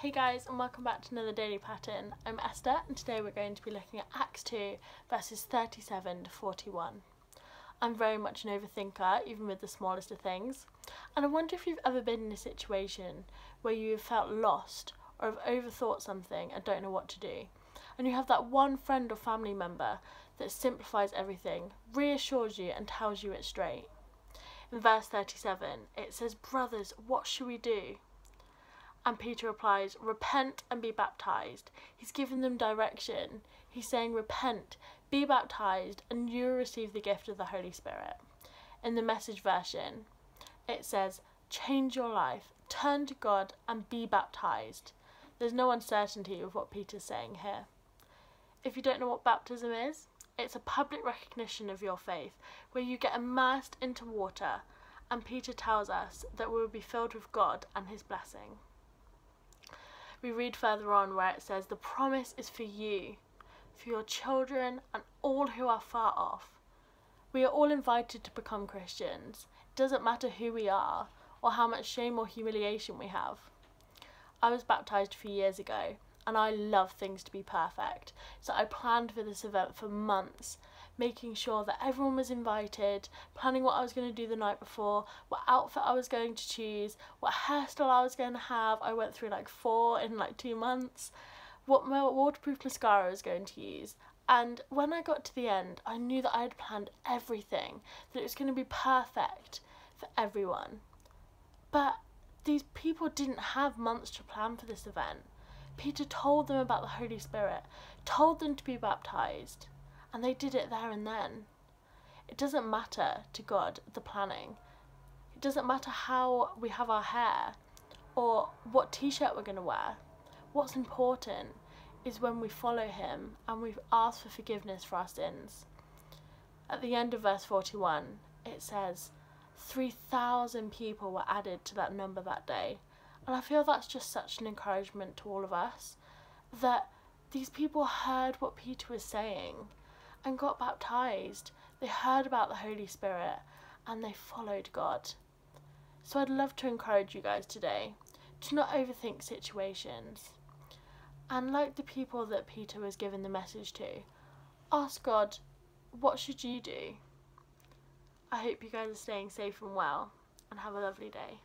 Hey guys and welcome back to another Daily Pattern. I'm Esther and today we're going to be looking at Acts 2 verses 37 to 41. I'm very much an overthinker even with the smallest of things and I wonder if you've ever been in a situation where you have felt lost or have overthought something and don't know what to do and you have that one friend or family member that simplifies everything, reassures you and tells you it straight. In verse 37 it says, Brothers, what shall we do? And Peter replies, Repent and be baptized. He's giving them direction. He's saying, Repent, be baptized, and you will receive the gift of the Holy Spirit. In the message version, it says, Change your life, turn to God, and be baptized. There's no uncertainty with what Peter's saying here. If you don't know what baptism is, it's a public recognition of your faith where you get immersed into water, and Peter tells us that we will be filled with God and His blessing we read further on where it says, The promise is for you, for your children, and all who are far off. We are all invited to become Christians. It doesn't matter who we are or how much shame or humiliation we have. I was baptised a few years ago and I love things to be perfect, so I planned for this event for months making sure that everyone was invited, planning what I was going to do the night before, what outfit I was going to choose, what hairstyle I was going to have. I went through like four in like two months, what my waterproof mascara I was going to use. And when I got to the end, I knew that I had planned everything, that it was going to be perfect for everyone. But these people didn't have months to plan for this event. Peter told them about the Holy Spirit, told them to be baptized, and they did it there and then. It doesn't matter to God the planning. It doesn't matter how we have our hair or what t shirt we're going to wear. What's important is when we follow Him and we ask for forgiveness for our sins. At the end of verse 41, it says, 3,000 people were added to that number that day. And I feel that's just such an encouragement to all of us that these people heard what Peter was saying and got baptized. They heard about the Holy Spirit and they followed God. So I'd love to encourage you guys today to not overthink situations. And like the people that Peter was giving the message to, ask God, what should you do? I hope you guys are staying safe and well and have a lovely day.